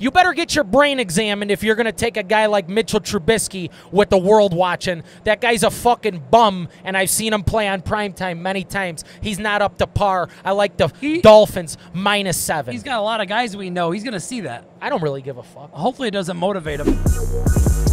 You better get your brain examined if you're going to take a guy like Mitchell Trubisky with the world watching. That guy's a fucking bum, and I've seen him play on primetime many times. He's not up to par. I like the He- Dolphins minus seven. He's got a lot of guys we know. He's going to see that. I don't really give a fuck. Hopefully, it doesn't motivate him.